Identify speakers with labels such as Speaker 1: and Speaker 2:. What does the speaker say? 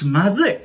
Speaker 1: ちょ、まずい。